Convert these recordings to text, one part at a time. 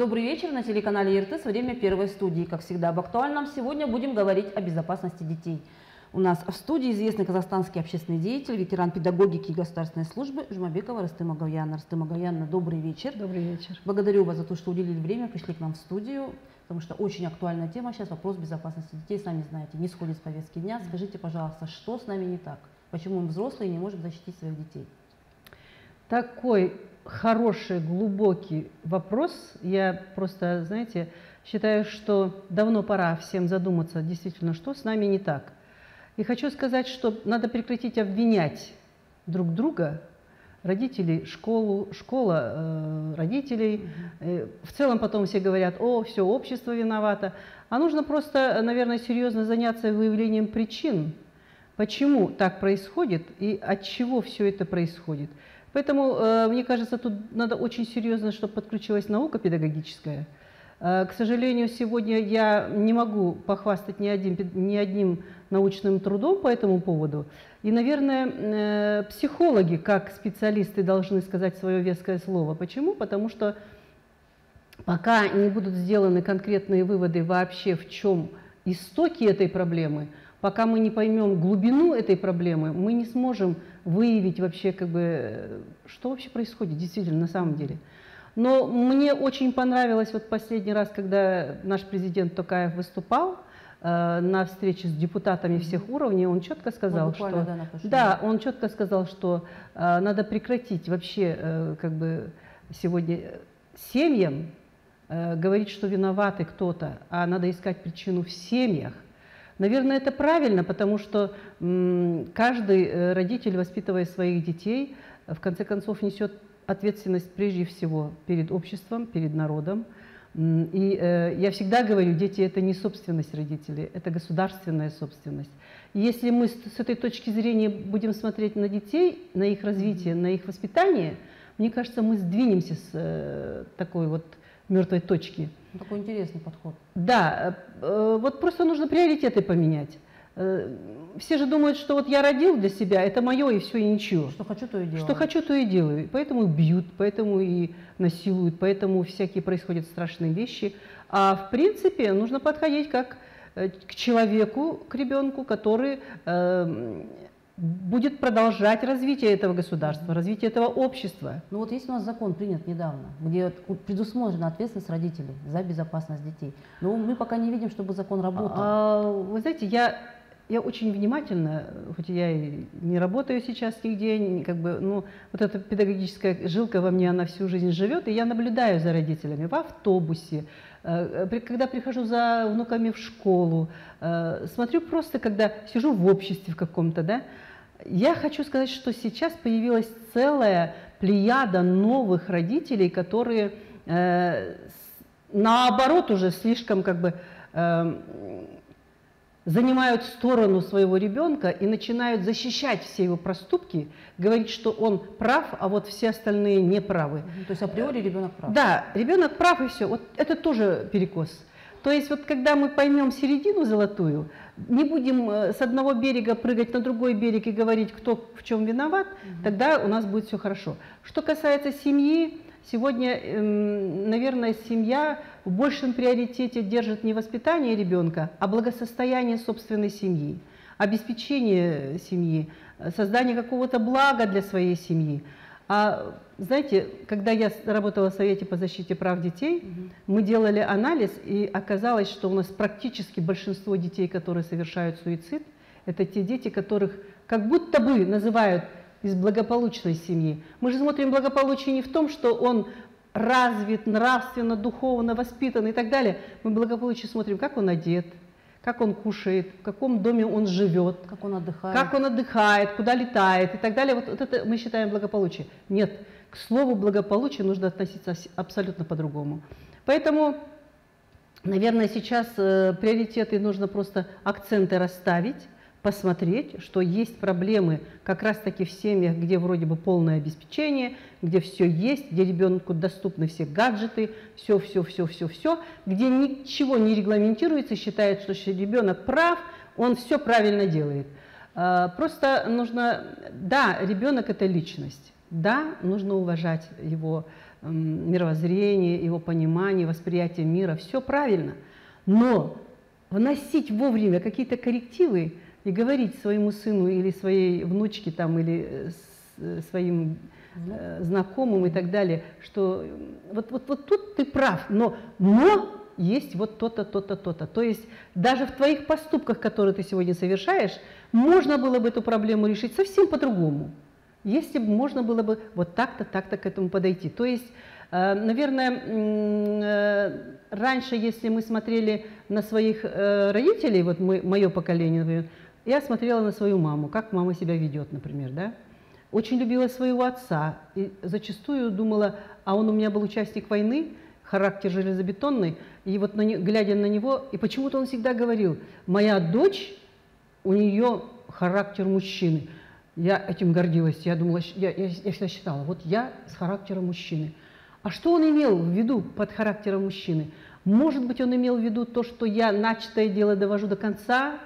Добрый вечер на телеканале ИРТ. Время первой студии. Как всегда, об актуальном. Сегодня будем говорить о безопасности детей. У нас в студии известный казахстанский общественный деятель, ветеран педагогики и государственной службы Жумабекова Растыма Гавьяна. Растыма Гавьяна, добрый вечер. Добрый вечер. Благодарю вас за то, что уделили время, пришли к нам в студию, потому что очень актуальная тема сейчас, вопрос безопасности детей. Сами знаете, не сходит с повестки дня. Скажите, пожалуйста, что с нами не так? Почему мы взрослые не можем защитить своих детей? Такой хороший, глубокий вопрос. Я просто, знаете, считаю, что давно пора всем задуматься действительно, что с нами не так. И хочу сказать, что надо прекратить обвинять друг друга, родителей, школу, школа э, родителей. Э, в целом потом все говорят, о, все, общество виновато. А нужно просто, наверное, серьезно заняться выявлением причин, почему так происходит и от чего все это происходит. Поэтому, э, мне кажется, тут надо очень серьезно, чтобы подключилась наука педагогическая. Э, к сожалению, сегодня я не могу похвастать ни одним, ни одним научным трудом по этому поводу. И, наверное, э, психологи, как специалисты, должны сказать свое веское слово. Почему? Потому что пока не будут сделаны конкретные выводы вообще, в чем истоки этой проблемы, пока мы не поймем глубину этой проблемы, мы не сможем выявить вообще, как бы, что вообще происходит действительно на самом деле. Но мне очень понравилось вот последний раз, когда наш президент Токаев выступал э, на встрече с депутатами всех уровней, он четко сказал, что да, да, он четко сказал, что э, надо прекратить вообще э, как бы сегодня семьям э, говорить, что виноваты кто-то, а надо искать причину в семьях. Наверное, это правильно, потому что каждый э, родитель, воспитывая своих детей, в конце концов несет ответственность прежде всего перед обществом, перед народом. И э, я всегда говорю, дети это не собственность родителей, это государственная собственность. И если мы с, с этой точки зрения будем смотреть на детей, на их развитие, на их воспитание, мне кажется, мы сдвинемся с э, такой вот мертвой точки. Такой интересный подход. Да, э, вот просто нужно приоритеты поменять. Э, Все же думают, что вот я родил для себя, это мое и все, и ничего. Что хочу, то и делаю. Что хочу, то и делаю. Поэтому бьют, поэтому и насилуют, поэтому всякие происходят страшные вещи. А в принципе нужно подходить как э, к человеку, к ребенку, который э, будет продолжать развитие этого государства, развитие этого общества. Ну вот есть у нас закон принят недавно, где предусмотрена ответственность родителей за безопасность детей. Но мы пока не видим, чтобы закон работал. А, Вы знаете, я, я очень внимательно, хоть я и не работаю сейчас нигде, как бы, ну, вот эта педагогическая жилка во мне, она всю жизнь живет, и я наблюдаю за родителями в автобусе, э, когда прихожу за внуками в школу, э, смотрю просто, когда сижу в обществе в каком-то, да, я хочу сказать, что сейчас появилась целая плеяда новых родителей, которые э, наоборот уже слишком как бы э, занимают сторону своего ребенка и начинают защищать все его проступки, говорить, что он прав, а вот все остальные не правы. Мгм. То есть априори ребенок прав. Да, ребенок прав и все. Вот это тоже перекос. То есть вот когда мы поймем середину золотую, не будем э, с одного берега прыгать на другой берег и говорить, кто в чем виноват, тогда у нас будет все хорошо. Что касается семьи, сегодня, эм, наверное, семья в большем приоритете держит не воспитание ребенка, а благосостояние собственной семьи, обеспечение семьи, создание какого-то блага для своей семьи. А знаете, когда я работала в Совете по защите прав детей, мы делали анализ, и оказалось, что у нас практически большинство детей, которые совершают суицид, это те дети, которых как будто бы называют из благополучной семьи. Мы же смотрим благополучие не в том, что он развит нравственно, духовно, воспитан и так далее. Мы благополучие смотрим, как он одет, как он кушает, в каком доме он живет, Как он отдыхает. как он отдыхает, куда летает и так далее. Вот, вот это мы считаем благополучие. Нет, к слову благополучие нужно относиться ос- абсолютно по-другому. Поэтому, наверное, сейчас э, приоритеты нужно просто акценты расставить, посмотреть, что есть проблемы как раз-таки в семьях, где вроде бы полное обеспечение, где все есть, где ребенку доступны все гаджеты, все, все, все, все, все, где ничего не регламентируется, считает, что ребенок прав, он все правильно делает. А, Просто нужно, да, ребенок это личность, да, нужно уважать его мировоззрение, его понимание, восприятие мира, все правильно. Но вносить вовремя какие-то коррективы и говорить своему сыну или своей внучке там, или э, э, своим э, знакомым и так далее, что вот, вот, вот тут ты прав, но, но есть вот то-то, то-то, то-то. То есть даже в твоих поступках, которые ты сегодня совершаешь, можно было бы эту проблему решить совсем по-другому. Если бы можно было бы вот так-то, так-то к этому подойти. То есть, наверное, раньше, если мы смотрели на своих родителей, вот мы, мое поколение, например, я смотрела на свою маму, как мама себя ведет, например, да, очень любила своего отца и зачастую думала, а он у меня был участник войны, характер железобетонный, и вот на, глядя на него, и почему-то он всегда говорил, моя дочь, у нее характер мужчины. Я этим гордилась, я думала, я, я, я всегда считала, вот я с характером мужчины. А что он имел в виду под характером мужчины? Может быть, он имел в виду то, что я начатое дело довожу до конца,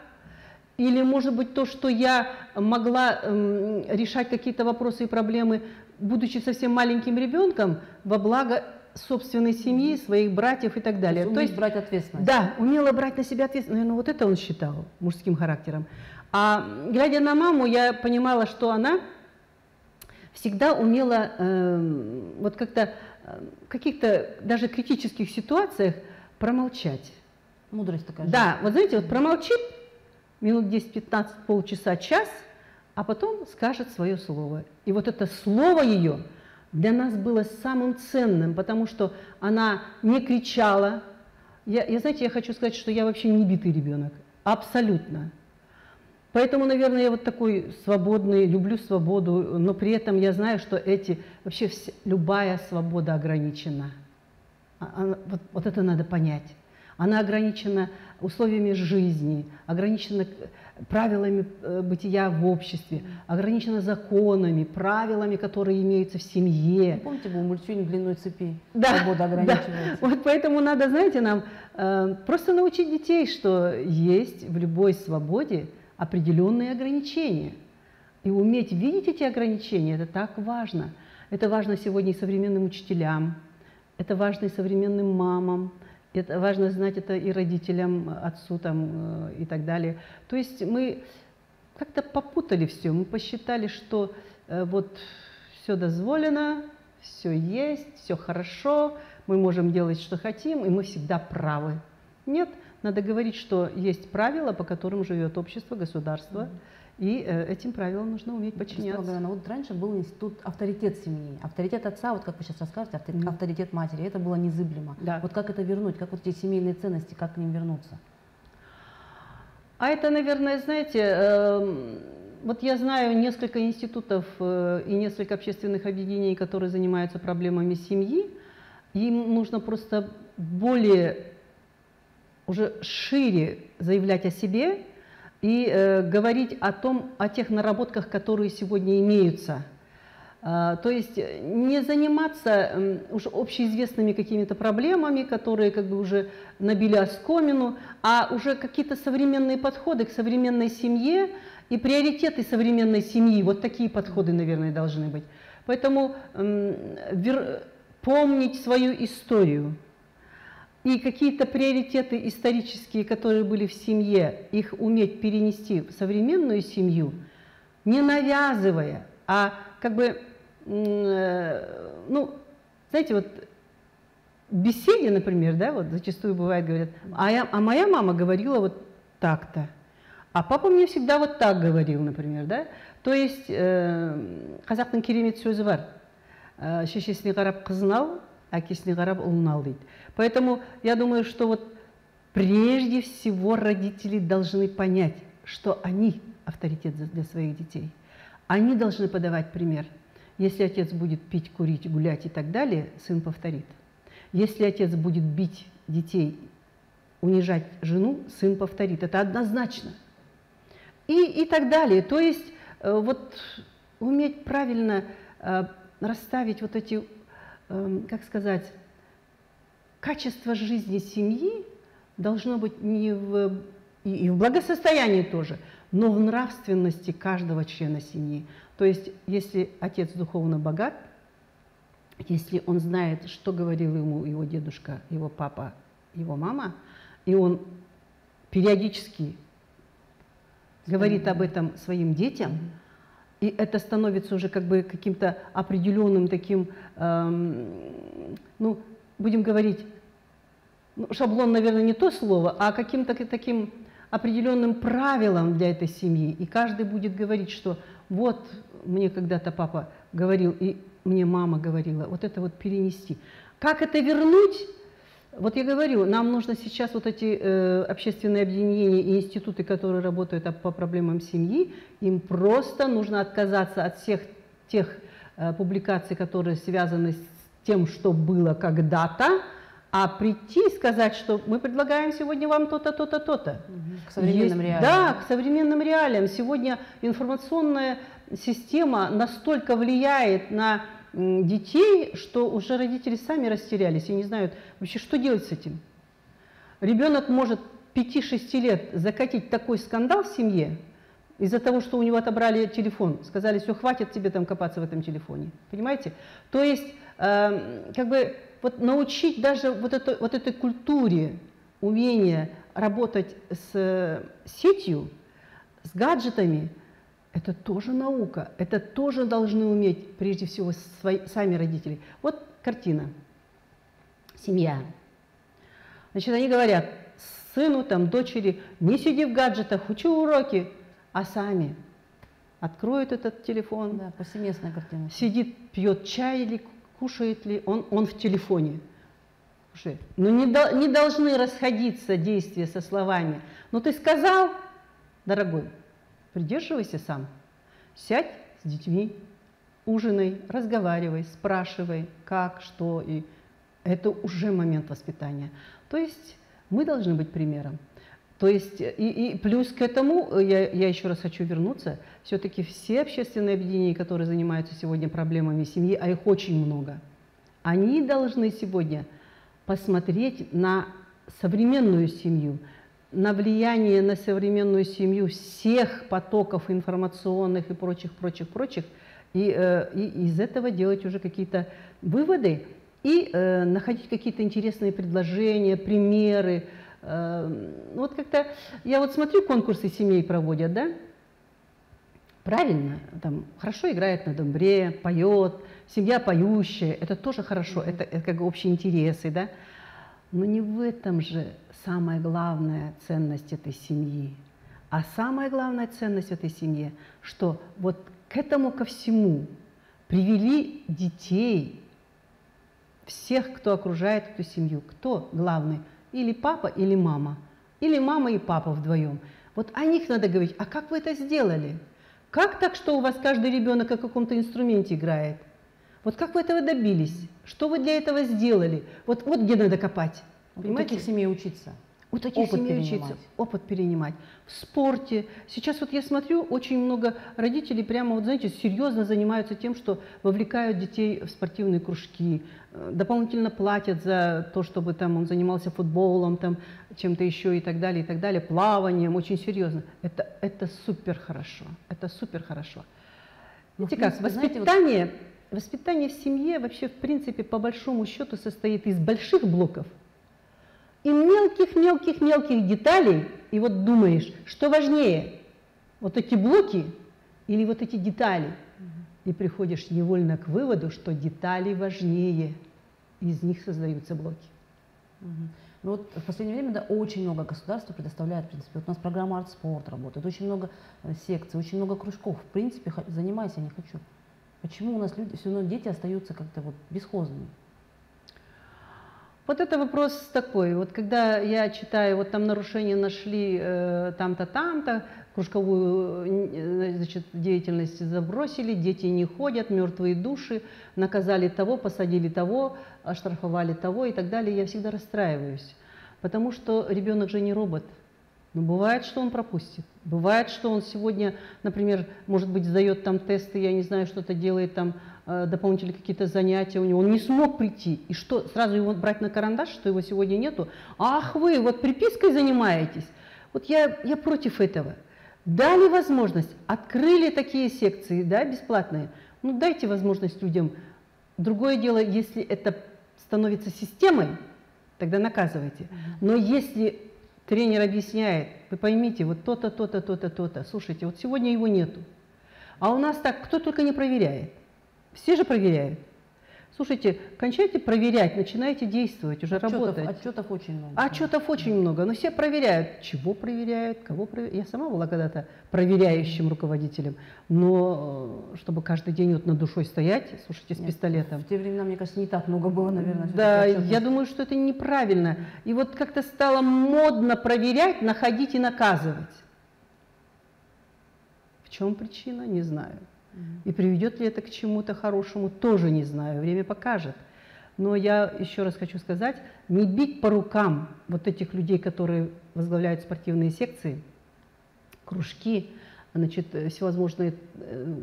или, может быть, то, что я могла э, решать какие-то вопросы и проблемы, будучи совсем маленьким ребенком, во благо собственной семьи, своих братьев и так далее. То есть, то есть брать ответственность. Да, умела брать на себя ответственность. Наверное, вот это он считал мужским характером. А глядя на маму, я понимала, что она всегда умела э, вот как-то э, в каких-то даже критических ситуациях промолчать. Мудрость такая. Да, вот знаете, вот промолчит минут 10-15, полчаса, час, а потом скажет свое слово. И вот это слово ее для нас было самым ценным, потому что она не кричала. Я, я, знаете, я хочу сказать, что я вообще не битый ребенок. Абсолютно. Поэтому, наверное, я вот такой свободный, люблю свободу, но при этом я знаю, что эти, вообще вся, любая свобода ограничена. Она, а, вот, вот это надо понять. Она ограничена условиями жизни, ограничена правилами э, бытия в обществе, ограничена законами, правилами, которые имеются в семье. Помните, был мультфильм «Длиной цепи»? Да, Свобода ограничивается. Да. Вот поэтому надо, знаете, нам э, просто научить детей, что есть в любой свободе определенные ограничения. И уметь видеть эти ограничения – это так важно. Это важно сегодня и современным учителям, это важно и современным мамам, это важно знать это и родителям, отцу там, э, и так далее. То есть мы как-то попутали все. Мы посчитали, что э, вот все дозволено, все есть, все хорошо, мы можем делать, что хотим, и мы всегда правы. Нет, надо говорить, что есть правила, по которым живет общество, государство. Mm-hmm и э, этим правилам нужно уметь подчиняться. Говоря, вот раньше был институт авторитет семьи. Авторитет отца, вот как вы сейчас расскажете, авторитет, mm. авторитет матери, это было незыблемо. Да. Вот как это вернуть, как вот эти семейные ценности, как к ним вернуться? А это, наверное, знаете, э, вот я знаю несколько институтов э, и несколько общественных объединений, которые занимаются проблемами семьи. Им нужно просто более, уже шире заявлять о себе, и э, говорить о том, о тех наработках, которые сегодня имеются. Э, то есть не заниматься э, уж общеизвестными какими-то проблемами, которые как бы уже набили оскомину, а уже какие-то современные подходы к современной семье и приоритеты современной семьи. Вот такие подходы, наверное, должны быть. Поэтому э, вер, помнить свою историю, и какие-то приоритеты исторические, которые были в семье, их уметь перенести в современную семью, не навязывая, а как бы, э, ну, знаете, вот беседе, например, да, вот зачастую бывает, говорят, а, я, а моя мама говорила вот так-то, а папа мне всегда вот так говорил, например, да. То есть қазақтың керемет сөзі бар шешесіне қарап қызын әкесіне қарап ұлын ал Поэтому я думаю, что вот прежде всего родители должны понять, что они авторитет для своих детей. Они должны подавать пример. Если отец будет пить, курить, гулять и так далее, сын повторит. Если отец будет бить детей, унижать жену, сын повторит. Это однозначно. И, и так далее. То есть э, вот уметь правильно э, расставить вот эти, как сказать, качество жизни семьи должно быть не в, и, и в благосостоянии тоже, но в нравственности каждого члена семьи. То есть, если отец духовно богат, если он знает, что говорил ему его дедушка, его папа, его мама, и он периодически говорит об этом своим детям, и это становится уже как бы каким-то определенным таким, эм, ну, будем говорить, ну, шаблон, наверное, не то слово, а каким-то таким определенным правилам для этой семьи. И каждый будет говорить, что вот мне когда-то папа говорил, и мне мама говорила, вот это вот перенести. Как это вернуть? Вот я говорю, нам нужно сейчас вот эти э, общественные объединения и институты, которые работают по проблемам семьи, им просто нужно отказаться от всех тех э, публикаций, которые связаны с тем, что было когда-то, а прийти и сказать, что мы предлагаем сегодня вам то-то, то-то, то-то. К современным Есть, реалиям. Да, к современным реалиям. Сегодня информационная система настолько влияет на детей, что уже родители сами растерялись и не знают вообще, что делать с этим. Ребенок может 5-6 лет закатить такой скандал в семье из-за того, что у него отобрали телефон, сказали, все, хватит тебе там копаться в этом телефоне. Понимаете? То есть, э, как бы, вот научить даже вот, это, вот этой культуре умения работать с э, сетью, с гаджетами – это тоже наука, это тоже должны уметь, прежде всего, свои, сами родители. Вот картина. Семья. Значит, они говорят сыну, там, дочери, не сиди в гаджетах, учи уроки, а сами откроют этот телефон. Да, повсеместная картина. Сидит, пьет чай или кушает ли, он, он в телефоне. Но не, до, не должны расходиться действия со словами. Ну ты сказал, дорогой, Придерживайся сам. Сядь с детьми, ужинай, разговаривай, спрашивай, как, что. И это уже момент воспитания. То есть мы должны быть примером. То есть и, и плюс к этому, я, я еще раз хочу вернуться, все-таки все общественные объединения, которые занимаются сегодня проблемами семьи, а их очень много, они должны сегодня посмотреть на современную семью, на влияние на современную семью всех потоков информационных и прочих, прочих, прочих, и, э, и из этого делать уже какие-то выводы и э, находить какие-то интересные предложения, примеры. Э, вот как-то, я вот смотрю, конкурсы семей проводят, да? Правильно, там хорошо играет на домбре, поет, семья поющая, это тоже хорошо, это, это как бы общие интересы, да? Но не в этом же самая главная ценность этой семьи. А самая главная ценность этой семьи, что вот к этому ко всему привели детей, всех, кто окружает эту семью. Кто главный? Или папа, или мама. Или мама и папа вдвоем. Вот о них надо говорить. А как вы это сделали? Как так, что у вас каждый ребенок о каком-то инструменте играет? Вот как вы этого добились? Что вы для этого сделали? Вот, вот где надо копать. Понимаете? У таких семей учиться. У таких опыт семей перенимать. учиться, опыт перенимать. В спорте. Сейчас вот я смотрю, очень много родителей прямо, вот знаете, серьезно занимаются тем, что вовлекают детей в спортивные кружки, э, дополнительно платят за то, чтобы там он занимался футболом, там чем-то еще и так далее, и так далее, плаванием, очень серьезно. Это, это супер хорошо, это супер хорошо. Ну, Видите как, воспитание, знаете, вот... воспитание в семье вообще в принципе по большому счету состоит из больших блоков – и мелких-мелких-мелких деталей, и вот думаешь, что важнее, вот эти блоки или вот эти детали. И приходишь невольно к выводу, что детали важнее, из них создаются блоки. Ну вот в последнее время да, очень много государства предоставляет, в принципе, вот у нас программа «Артспорт» работает, очень много э, секций, очень много кружков. В принципе, занимайся, не хочу. Почему у нас люди, все равно дети остаются как-то вот бесхозными? Вот это вопрос такой. Вот когда я читаю, вот там нарушения нашли э, там-то, там-то, кружковую э, значит, деятельность забросили, дети не ходят, мертвые души, наказали того, посадили того, оштрафовали того и так далее, я всегда расстраиваюсь. Потому что ребенок же не робот. Но бывает, что он пропустит. Бывает, что он сегодня, например, может быть, сдает там тесты, я не знаю, что-то делает там, э, дополнительные какие-то занятия у него. Он не смог прийти. И что, сразу его брать на карандаш, что его сегодня нету? Ах вы, вот припиской занимаетесь. Вот я, я против этого. Дали возможность, открыли такие секции, да, бесплатные. Ну, дайте возможность людям Другое дело, если это становится системой, тогда наказывайте. Но если тренер объясняет, вы поймите, вот то-то, то-то, то-то, то-то, слушайте, вот сегодня его нету. А у нас так, кто только не проверяет. Все же проверяют. Слушайте, кончайте проверять, начинайте действовать, уже отчетов, работать. Отчетов очень много. Отчетов очень много, но все проверяют, чего проверяют, кого проверяют. Я сама была когда-то проверяющим руководителем, но э, чтобы каждый день вот над душой стоять, слушайте, с Нет, пистолетом. В те времена, мне кажется, не так много было, наверное. Да, я думаю, что это неправильно. И вот как-то стало модно проверять, находить и наказывать. В чем причина, не знаю. И приведет ли это к чему-то хорошему, тоже не знаю, время покажет. Но я еще раз хочу сказать, не бить по рукам вот этих людей, которые возглавляют спортивные секции, кружки, значит, э, всевозможные э,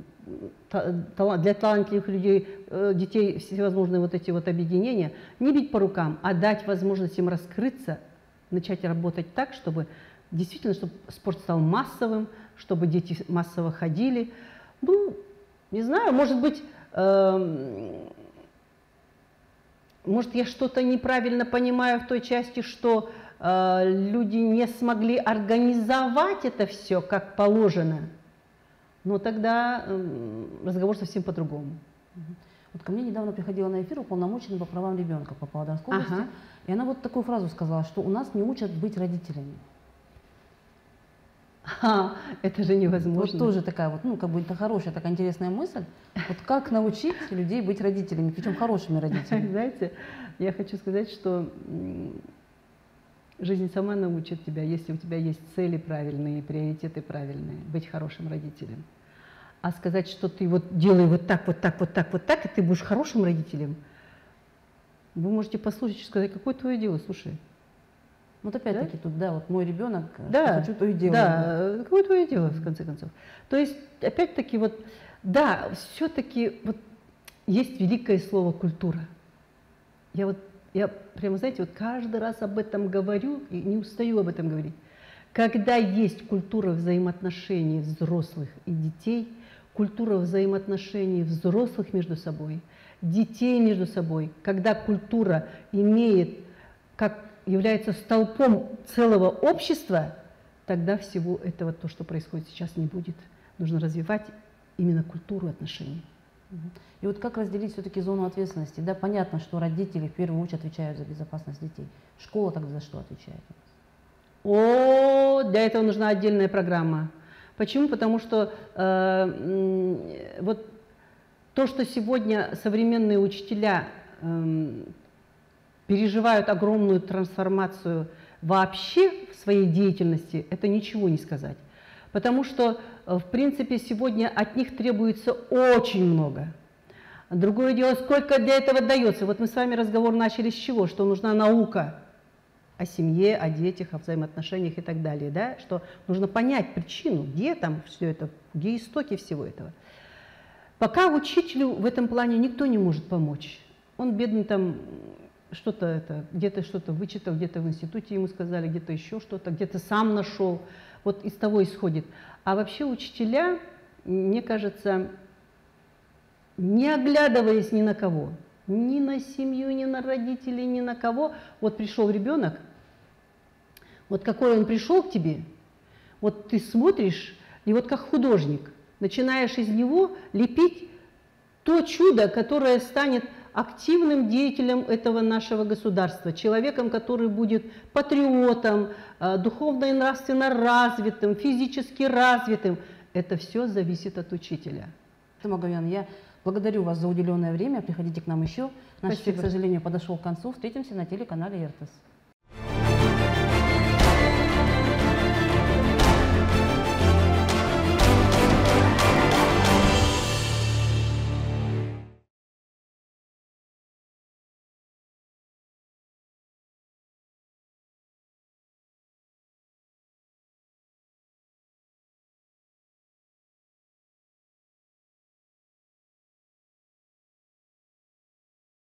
для талантливых людей, э, детей всевозможные вот эти вот объединения, не бить по рукам, а дать возможность им раскрыться, начать работать так, чтобы действительно, чтобы спорт стал массовым, чтобы дети массово ходили. Ну, не знаю, может быть, эм, может, я что-то неправильно понимаю в той части, что э, люди не смогли организовать это все как положено. Но тогда эм, разговор совсем по-другому. Вот ко мне недавно приходила на эфир уполномоченный по правам ребенка по Павлодарской области, Ага. и она вот такую фразу сказала, что у нас не учат быть родителями. Ха, это же невозможно. Вот тоже такая вот, ну, как бы это хорошая, такая интересная мысль. Вот как научить людей быть родителями, причем хорошими родителями. Знаете, я хочу сказать, что жизнь сама научит тебя, если у тебя есть цели правильные, приоритеты правильные, быть хорошим родителем. А сказать, что ты вот делай вот так, вот так, вот так, вот так, и ты будешь хорошим родителем, вы можете послушать и сказать, какое твое дело, слушай. Вот опять-таки тут, да, вот мой ребенок, Да, что хочу, то и делаю. Да, э, какое твое дело, в конце концов. То есть, опять-таки, вот, да, все-таки вот есть великое слово культура. Я вот, я прямо, знаете, вот каждый раз об этом говорю и не устаю об этом говорить. Когда есть культура взаимоотношений взрослых и детей, культура взаимоотношений взрослых между собой, детей между собой, когда культура имеет, как является столпом целого общества, тогда всего этого, то, что происходит сейчас, не будет. Нужно развивать именно культуру отношений. И вот как разделить все-таки зону ответственности? Да, понятно, что родители в первую очередь отвечают за безопасность детей. Школа тогда за что отвечает? О, для этого нужна отдельная программа. Почему? Потому что э, вот то, что сегодня современные учителя эм, переживают огромную трансформацию вообще в своей деятельности, это ничего не сказать. Потому что, э, в принципе, сегодня от них требуется очень много. Другое дело, сколько для этого дается. Вот мы с вами разговор начали с чего? Что нужна наука о семье, о детях, о взаимоотношениях и так далее, да? что нужно понять причину, где там все это, где истоки всего этого. Пока учителю в этом плане никто не может помочь. Он бедный там что-то это, где-то что-то вычитал, где-то в институте ему сказали, где-то еще что-то, где-то сам нашел. Вот из того исходит. А вообще учителя, мне кажется, не оглядываясь ни на кого, ни на семью, ни на родителей, ни на кого, вот пришел ребенок, вот какой он пришел к тебе, вот ты смотришь, и вот как художник, начинаешь из него лепить то чудо, которое станет активным деятелем этого нашего государства, человеком, который будет патриотом, э, духовно и нравственно развитым, физически развитым. Это все зависит от учителя. Магомян, я благодарю вас за уделенное время. Приходите к нам еще. Наш эфир, к сожалению, подошел к концу. Встретимся на телеканале РТС.